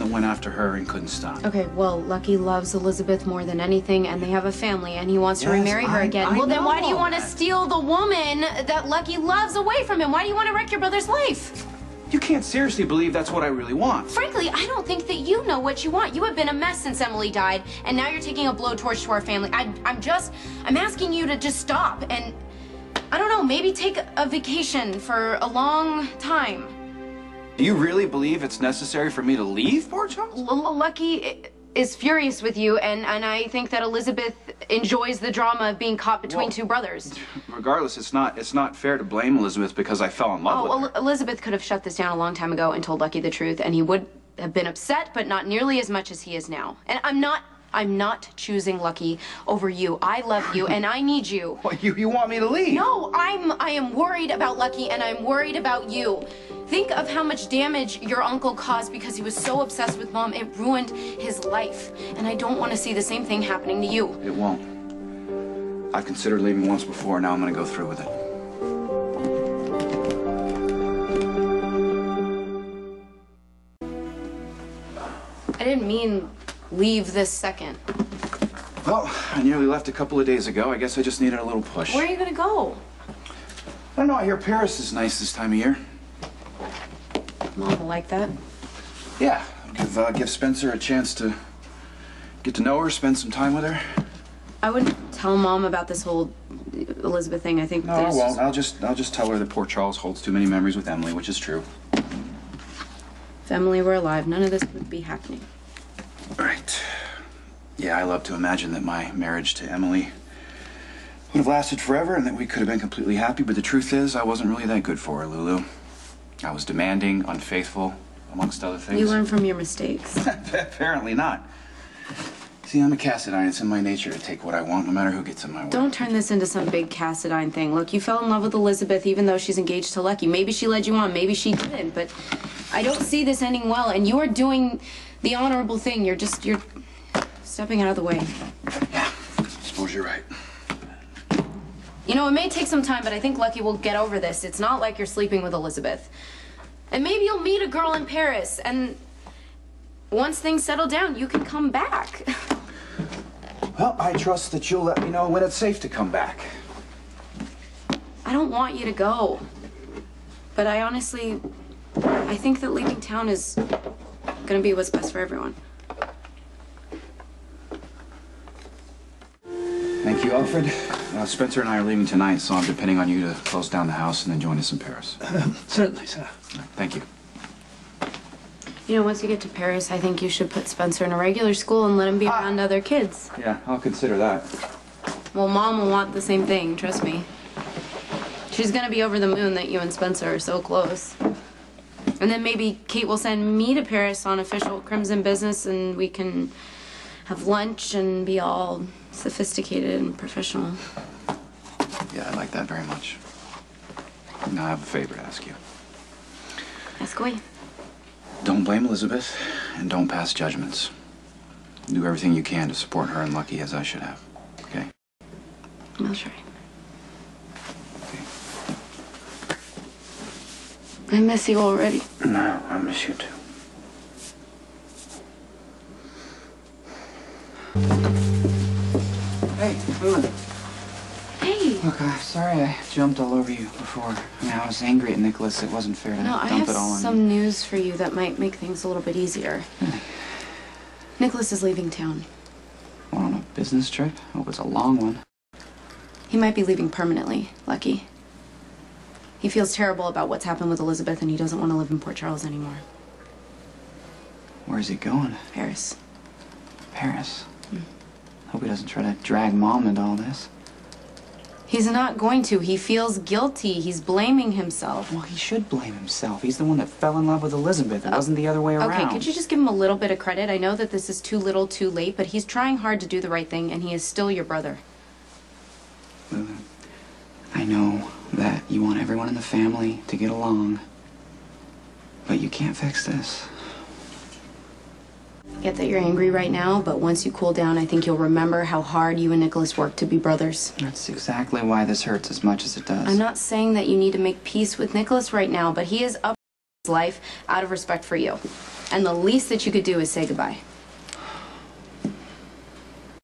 one that went after her and couldn't stop. Okay, well, Lucky loves Elizabeth more than anything, and they have a family, and he wants to remarry her I- again. I well, then why do you want to steal the woman that Lucky loves away from him? Why do you want to wreck your brother's life? You can't seriously believe that's what I really want. Frankly, I don't think that you know what you want. You have been a mess since Emily died, and now you're taking a blowtorch to our family. I, I'm just, I'm asking you to just stop and, I don't know, maybe take a vacation for a long time. Do you really believe it's necessary for me to leave Port Charles? Lucky is furious with you, and, and I think that Elizabeth enjoys the drama of being caught between Well- two brothers. Regardless, it's not it's not fair to blame Elizabeth because I fell in love Oh, with well, her. Elizabeth could have shut this down a long time ago and told Lucky the truth, and he would have been upset, but not nearly as much as he is now. And I'm not, I'm not choosing Lucky over you. I love you, and I need you. What, you, you want me to leave? No, I'm, I am worried about Lucky, and I'm worried about you. Think of how much damage your uncle caused because he was so obsessed with mom. It ruined his life, and I don't want to see the same thing happening to you. It won't. I've considered leaving once before, now I'm gonna go through with it. I didn't mean leave this second. Well, I nearly left a couple of days ago. I guess I just needed a little push. Where are you gonna go? I don't know, I hear Paris is nice this time of year. Mom will like that. Yeah, give, uh, give Spencer a chance to get to know her, spend some time with her. I wouldn't tell mom about this whole Elizabeth thing. I think No, I won't. I'll just, I'll just tell her that Port Charles holds too many memories with Emily, which is true. if Emily were alive, none of this would be happening. Right. Yeah, I love to imagine that my marriage to Emily would have lasted forever and that we could have been completely happy, but the truth is, I wasn't really that good for her, Lulu. I was demanding, unfaithful, amongst other things. You learn from your mistakes. Apparently not. See, I'm a Cassadine. It's in my nature to take what I want, no matter who gets in my way. Don't turn this into some big Cassadine thing. Look, you fell in love with Elizabeth even though she's engaged to Lucky. Maybe she led you on, maybe she didn't, but I don't see this ending well, and you are doing the honorable thing. You're just, you're stepping out of the way. Yeah, I suppose you're right. You know, it may take some time, but I think Lucky will get over this. It's not like you're sleeping with Elizabeth. And maybe you'll meet a girl in Paris, and once things settle down, you can come back. Well, I trust that you'll let me know when it's safe to come back. I don't want you to go. But I honestly, I think that leaving town is gonna be what's best for everyone. Thank you, Alfred. Uh, Spencer and I are leaving tonight, so I'm depending on you to close down the house and then join us in Paris. Certainly, sir. Thank you. You know, once you get to Paris, I think you should put Spencer in a regular school and let him be around other kids. Yeah, I'll consider that. Well, mom will want the same thing, trust me. She's gonna be over the moon that you and Spencer are so close. And then maybe Kate will send me to Paris on official Crimson business and we can have lunch and be all sophisticated and professional. Yeah, I like that very much. Now I have a favor to ask you. Ask away. Don't blame Elizabeth, and don't pass judgments. Do everything you can to support her and Lucky as I should have. Okay? I'll try. I miss you already. No, I miss you too. Hey, Lulu. Hey. Look, I'm sorry I jumped all over you before. I mean, I was angry at Nikolas. It wasn't fair to No, I dump have it all on some news for you that might make things a little bit easier. Nikolas is leaving town. Well, on a business trip? Hope it's a long one. He might be leaving permanently, Lucky. He feels terrible about what's happened with Elizabeth and he doesn't want to live in Port Charles anymore. Where's he going? Paris. Paris. I hope he doesn't try to drag Mom into all this. He's not going to. He feels guilty. He's blaming himself. Well, he should blame himself. He's the one that fell in love with Elizabeth. It wasn't the other way around. Okay, could you just give him a little bit of credit? I know that this is too little too late, but he's trying hard to do the right thing and he is still your brother. Lulu, I know that you want everyone in the family to get along, but you can't fix this. I Get that you're angry right now, but once you cool down, I think you'll remember how hard you and Nikolas worked to be brothers. That's exactly why this hurts as much as it does. I'm not saying that you need to make peace with Nikolas right now, but he is up his life out of respect for you. And the least that you could do is say goodbye.